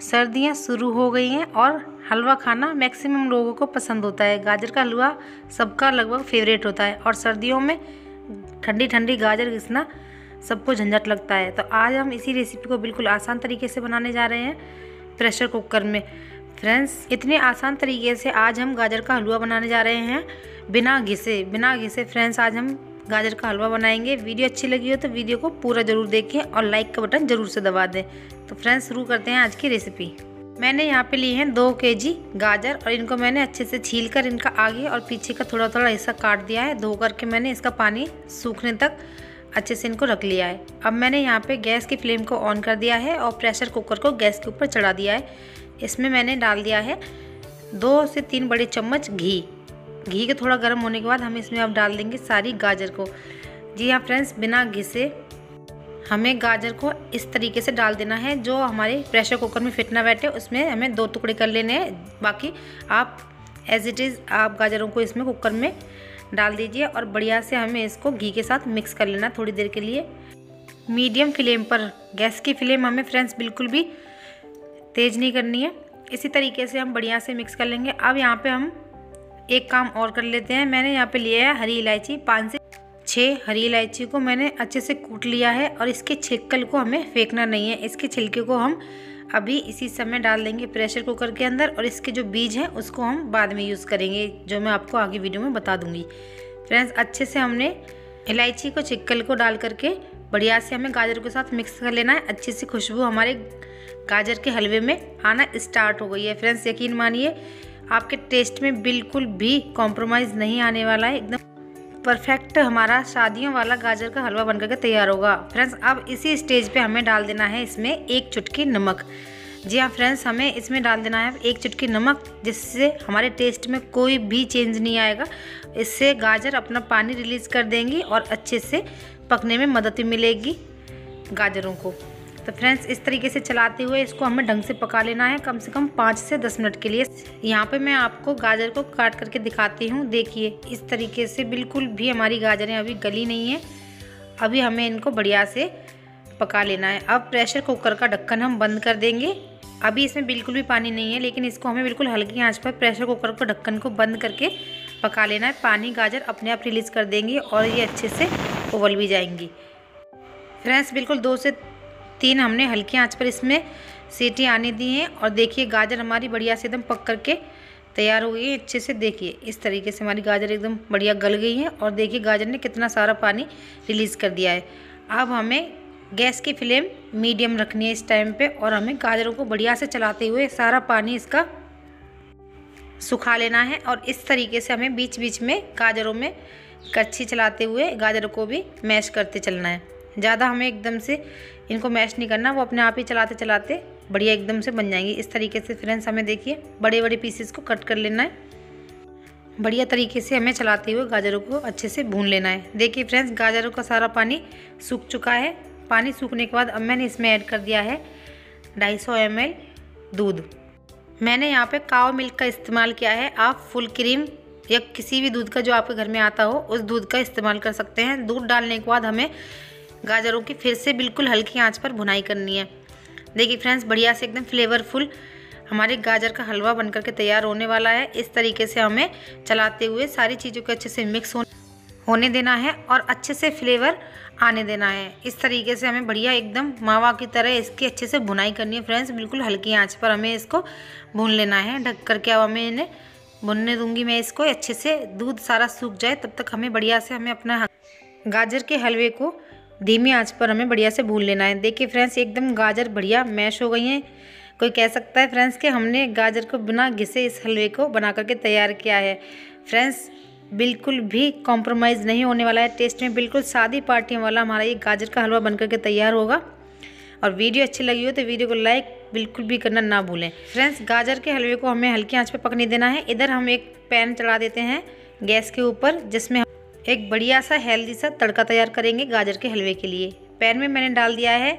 सर्दियाँ शुरू हो गई हैं और हलवा खाना मैक्सिमम लोगों को पसंद होता है। गाजर का हलवा सबका लगभग फेवरेट होता है और सर्दियों में ठंडी ठंडी गाजर घिसना सबको झंझट लगता है। तो आज हम इसी रेसिपी को बिल्कुल आसान तरीके से बनाने जा रहे हैं प्रेशर कुकर में। फ्रेंड्स इतने आसान तरीके से आज हम गाजर का हलवा बनाने जा रहे हैं बिना घिसे बिना घिसे। फ्रेंड्स आज हम गाजर का हलवा बनाएँगे। वीडियो अच्छी लगी हो तो वीडियो को पूरा ज़रूर देखें और लाइक का बटन ज़रूर से दबा दें। तो फ्रेंड्स शुरू करते हैं आज की रेसिपी मैंने यहाँ पे लिए हैं दो के जी गाजर और इनको मैंने अच्छे से छील कर इनका आगे और पीछे का थोड़ा थोड़ा हिस्सा काट दिया है। धो करके मैंने इसका पानी सूखने तक अच्छे से इनको रख लिया है। अब मैंने यहाँ पे गैस की फ्लेम को ऑन कर दिया है और प्रेशर कुकर को गैस के ऊपर चढ़ा दिया है। इसमें मैंने डाल दिया है दो से तीन बड़े चम्मच घी। घी के थोड़ा गर्म होने के बाद हम इसमें अब डाल देंगे सारी गाजर को। जी हाँ फ्रेंड्स, बिना घी से हमें गाजर को इस तरीके से डाल देना है, जो हमारे प्रेशर कुकर में फिट ना बैठे, उसमें हमें दो टुकड़े कर लेने हैं। बाकी आप एज इट इज़ आप गाजरों को इसमें कुकर में डाल दीजिए और बढ़िया से हमें इसको घी के साथ मिक्स कर लेना थोड़ी देर के लिए। मीडियम फ्लेम पर, गैस की फ्लेम हमें फ्रेंड्स बिल्कुल भी तेज़ नहीं करनी है। इसी तरीके से हम बढ़िया से मिक्स कर लेंगे। अब यहाँ पे हम एक काम और कर लेते हैं। मैंने यहाँ पे लिया है हरी इलायची। पाँच से छः हरी इलायची को मैंने अच्छे से कूट लिया है और इसके छिक्कल को हमें फेंकना नहीं है। इसके छिलके को हम अभी इसी समय डाल देंगे प्रेशर कुकर के अंदर और इसके जो बीज हैं, उसको हम बाद में यूज़ करेंगे, जो मैं आपको आगे वीडियो में बता दूँगी। फ्रेंड्स, अच्छे से हमने इलायची को छिक्कल को डाल करके बढ़िया से हमें गाजर के साथ मिक्स कर लेना है। अच्छी सी खुशबू हमारे गाजर के हलवे में आना स्टार्ट हो गई है। फ्रेंड्स, यकीन मानिए आपके टेस्ट में बिल्कुल भी कॉम्प्रोमाइज़ नहीं आने वाला है। एकदम परफेक्ट हमारा शादियों वाला गाजर का हलवा बनकर के तैयार होगा। फ्रेंड्स अब इसी स्टेज पे हमें डाल देना है इसमें एक चुटकी नमक। जी हाँ फ्रेंड्स हमें इसमें डाल देना है एक चुटकी नमक, जिससे हमारे टेस्ट में कोई भी चेंज नहीं आएगा। इससे गाजर अपना पानी रिलीज़ कर देंगी और अच्छे से पकने में मदद मिलेगी गाजरों को। तो फ्रेंड्स, इस तरीके से चलाते हुए इसको हमें ढंग से पका लेना है, कम से कम पाँच से दस मिनट के लिए। यहाँ पे मैं आपको गाजर को काट करके दिखाती हूँ। देखिए, इस तरीके से बिल्कुल भी हमारी गाजरें अभी गली नहीं है। अभी हमें इनको बढ़िया से पका लेना है। अब प्रेशर कुकर का ढक्कन हम बंद कर देंगे। अभी इसमें बिल्कुल भी पानी नहीं है, लेकिन इसको हमें बिल्कुल हल्की आँच पर प्रेशर कुकर को ढक्कन को बंद करके पका लेना है। पानी, गाजर अपने आप रिलीज़ कर देंगी और ये अच्छे से उबल भी जाएँगी। फ्रेंड्स, बिल्कुल दो से तीन हमने हल्की आँच पर इसमें सीटी आने दी हैं और देखिए गाजर हमारी बढ़िया से एकदम पक करके तैयार हो गई है, अच्छे से देखिए, इस तरीके से हमारी गाजर एकदम बढ़िया गल गई है और देखिए गाजर ने कितना सारा पानी रिलीज़ कर दिया है। अब हमें गैस की फ्लेम मीडियम रखनी है इस टाइम पे और हमें गाजरों को बढ़िया से चलाते हुए सारा पानी इसका सुखा लेना है और इस तरीके से हमें बीच बीच में गाजरों में कच्छी चलाते हुए गाजरों को भी मैश करते चलना है। ज़्यादा हमें एकदम से इनको मैश नहीं करना, वो अपने आप ही चलाते चलाते बढ़िया एकदम से बन जाएँगी। इस तरीके से फ्रेंड्स हमें देखिए बड़े बड़े पीसेस को कट कर लेना है। बढ़िया तरीके से हमें चलाते हुए गाजरों को अच्छे से भून लेना है। देखिए फ्रेंड्स, गाजरों का सारा पानी सूख चुका है। पानी सूखने के बाद अब मैंने इसमें ऐड कर दिया है ढाई सौ दूध। मैंने यहाँ पे काव मिल्क का इस्तेमाल किया है। आप फुल क्रीम या किसी भी दूध का जो आपके घर में आता हो, उस दूध का इस्तेमाल कर सकते हैं। दूध डालने के बाद हमें गाजरों की फिर से बिल्कुल हल्की आँच पर भुनाई करनी है। देखिए फ्रेंड्स, बढ़िया से एकदम फ्लेवरफुल हमारे गाजर का हलवा बनकर के तैयार होने वाला है। इस तरीके से हमें चलाते हुए सारी चीज़ों को अच्छे से मिक्स होने देना है और अच्छे से फ्लेवर आने देना है। इस तरीके से हमें बढ़िया एकदम मावा की तरह इसकी अच्छे से भुनाई करनी है फ्रेंड्स। बिल्कुल हल्की आँच पर हमें इसको भून लेना है। ढक करके अब हमें इन्हें भुनने दूँगी मैं इसको। अच्छे से दूध सारा सूख जाए तब तक हमें बढ़िया से हमें अपना गाजर के हलवे को धीमी आँच पर हमें बढ़िया से भून लेना है। देखिए फ्रेंड्स, एकदम गाजर बढ़िया मैश हो गई हैं। कोई कह सकता है फ्रेंड्स कि हमने गाजर को बिना घिसे इस हलवे को बना करके तैयार किया है। फ्रेंड्स, बिल्कुल भी कॉम्प्रोमाइज़ नहीं होने वाला है। टेस्ट में बिल्कुल सादी पार्टियों वाला हमारा ये गाजर का हलवा बन करके तैयार होगा। और वीडियो अच्छी लगी हो तो वीडियो को लाइक बिल्कुल भी करना ना भूलें। फ्रेंड्स, गाजर के हलवे को हमें हल्की आँच पर पकने देना है। इधर हम एक पैन चढ़ा देते हैं गैस के ऊपर, जिसमें एक बढ़िया सा हेल्दी सा तड़का तैयार करेंगे गाजर के हलवे के लिए। पैन में मैंने डाल दिया है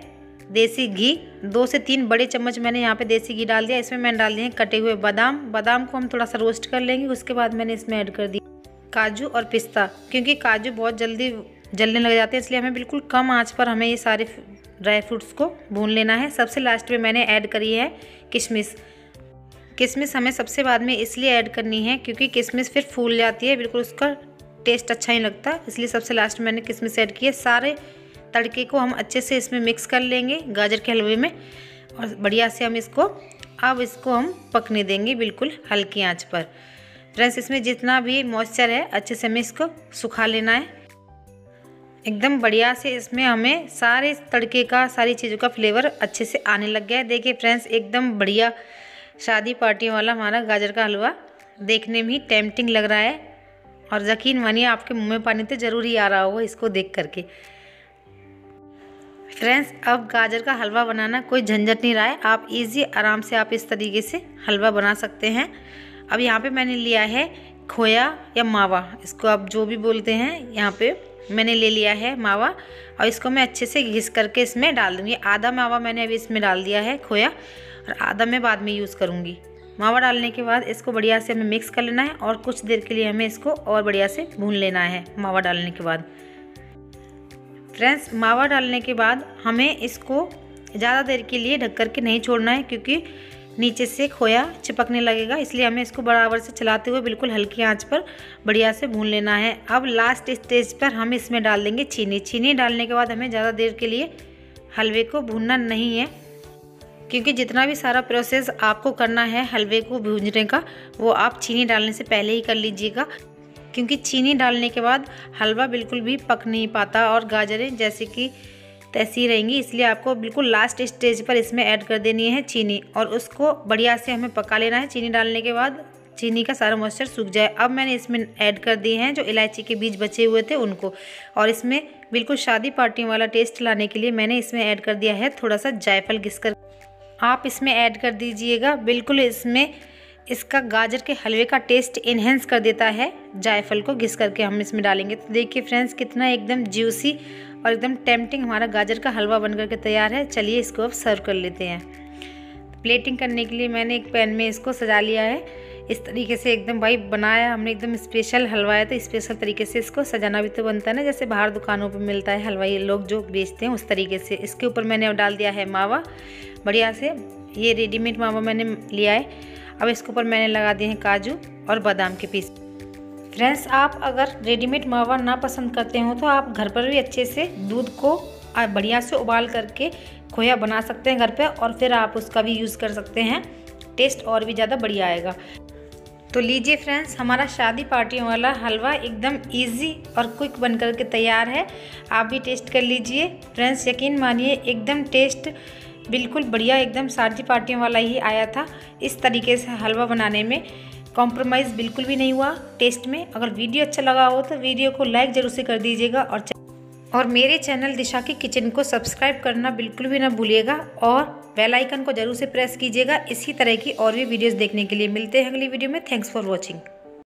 देसी घी। दो से तीन बड़े चम्मच मैंने यहाँ पे देसी घी डाल दिया। इसमें मैंने डाल दिए कटे हुए बादाम। बादाम को हम थोड़ा सा रोस्ट कर लेंगे, उसके बाद मैंने इसमें ऐड कर दिया काजू और पिस्ता, क्योंकि काजू बहुत जल्दी जलने लग जाते हैं, इसलिए हमें बिल्कुल कम आँच पर हमें ये सारे ड्राई फ्रूट्स को भून लेना है। सबसे लास्ट में मैंने ऐड करी है किशमिश। किशमिश हमें सबसे बाद में इसलिए ऐड करनी है, क्योंकि किशमिश फिर फूल जाती है, बिल्कुल उसका टेस्ट अच्छा नहीं लगता, इसलिए सबसे लास्ट में मैंने किशमिश ऐड की है सारे तड़के को हम अच्छे से इसमें मिक्स कर लेंगे गाजर के हलवे में और बढ़िया से हम इसको, अब इसको हम पकने देंगे बिल्कुल हल्की आँच पर। फ्रेंड्स इसमें जितना भी मॉइस्चर है, अच्छे से हमें इसको सुखा लेना है। एकदम बढ़िया से इसमें हमें सारे तड़के का, सारी चीज़ों का फ्लेवर अच्छे से आने लग गया है। देखिए फ्रेंड्स एकदम बढ़िया शादी पार्टी वाला हमारा गाजर का हलवा देखने में ही टेम्पटिंग लग रहा है। और यकीन मानिए, आपके मुँह में पानी तो ज़रूर ही आ रहा होगा इसको देख करके। फ्रेंड्स, अब गाजर का हलवा बनाना कोई झंझट नहीं रहा है। आप इजी आराम से आप इस तरीके से हलवा बना सकते हैं। अब यहाँ पे मैंने लिया है खोया या मावा। इसको आप जो भी बोलते हैं, यहाँ पे मैंने ले लिया है मावा। और इसको मैं अच्छे से घिस करके इसमें डाल दूँगी। आधा मावा मैंने अभी इसमें डाल दिया है खोया। और आधा मैं बाद में यूज़ करूँगी। मावा डालने के बाद इसको बढ़िया से हमें मिक्स कर लेना है और कुछ देर के लिए हमें इसको और बढ़िया से भून लेना है मावा डालने के बाद। फ्रेंड्स, मावा डालने के बाद हमें इसको ज़्यादा देर के लिए ढक कर के नहीं छोड़ना है क्योंकि नीचे से खोया चिपकने लगेगा, इसलिए हमें इसको बराबर से चलाते हुए बिल्कुल हल्की आँच पर बढ़िया से भून लेना है। अब लास्ट स्टेज पर हम इसमें डाल देंगे चीनी। चीनी डालने के बाद हमें ज़्यादा देर के लिए हलवे को भूनना नहीं है। क्योंकि जितना भी सारा प्रोसेस आपको करना है हलवे को भूनने का, वो आप चीनी डालने से पहले ही कर लीजिएगा। क्योंकि चीनी डालने के बाद हलवा बिल्कुल भी पक नहीं पाता और गाजरें जैसे कि तैसी रहेंगी, इसलिए आपको बिल्कुल लास्ट स्टेज पर इसमें ऐड कर देनी है चीनी और उसको बढ़िया से हमें पका लेना है। चीनी डालने के बाद चीनी का सारा मॉइस्चर सूख जाए। अब मैंने इसमें ऐड कर दिए हैं जो इलायची के बीज बचे हुए थे उनको। और इसमें बिल्कुल शादी पार्टी वाला टेस्ट लाने के लिए मैंने इसमें ऐड कर दिया है थोड़ा सा जायफल घिस कर आप इसमें ऐड कर दीजिएगा। बिल्कुल इसमें इसका गाजर के हलवे का टेस्ट इन्हेंस कर देता है। जायफल को घिस करके हम इसमें डालेंगे। तो देखिए फ्रेंड्स कितना एकदम ज्यूसी और एकदम टेम्पटिंग हमारा गाजर का हलवा बन करके तैयार है। चलिए इसको अब सर्व कर लेते हैं। प्लेटिंग करने के लिए मैंने एक पैन में इसको सजा लिया है। इस तरीके से एकदम भाई बनाया, हमने एकदम स्पेशल हलवा है तो स्पेशल तरीके से इसको, सजाना भी तो बनता है ना, जैसे बाहर दुकानों पर मिलता है हलवाई, लोग जो बेचते हैं उस तरीके से। इसके ऊपर मैंने अब डाल दिया है मावा, बढ़िया से। ये रेडीमेड मावा मैंने लिया है। अब इसके ऊपर मैंने लगा दिए हैं काजू और बादाम के पीस। फ्रेंड्स आप अगर रेडीमेड मावा ना पसंद करते हो तो आप घर पर भी अच्छे से दूध को बढ़िया से उबाल करके खोया बना सकते हैं घर पे, और फिर आप उसका भी यूज़ कर सकते हैं। टेस्ट और भी ज़्यादा बढ़िया आएगा। तो लीजिए फ्रेंड्स, हमारा शादी पार्टियों वाला हलवा एकदम इजी और क्विक बन कर के तैयार है। आप भी टेस्ट कर लीजिए। फ्रेंड्स, यकीन मानिए, एकदम टेस्ट बिल्कुल बढ़िया, एकदम शादी पार्टियों वाला ही आया था इस तरीके से हलवा बनाने में। कॉम्प्रोमाइज़ बिल्कुल भी नहीं हुआ टेस्ट में। अगर वीडियो अच्छा लगा हो तो वीडियो को लाइक ज़रूर से कर दीजिएगा और और मेरे चैनल दिशा की किचन को सब्सक्राइब करना बिल्कुल भी ना भूलिएगा और बेल आइकन को ज़रूर से प्रेस कीजिएगा। इसी तरह की और भी वीडियोस देखने के लिए मिलते हैं अगली वीडियो में। Thanks for watching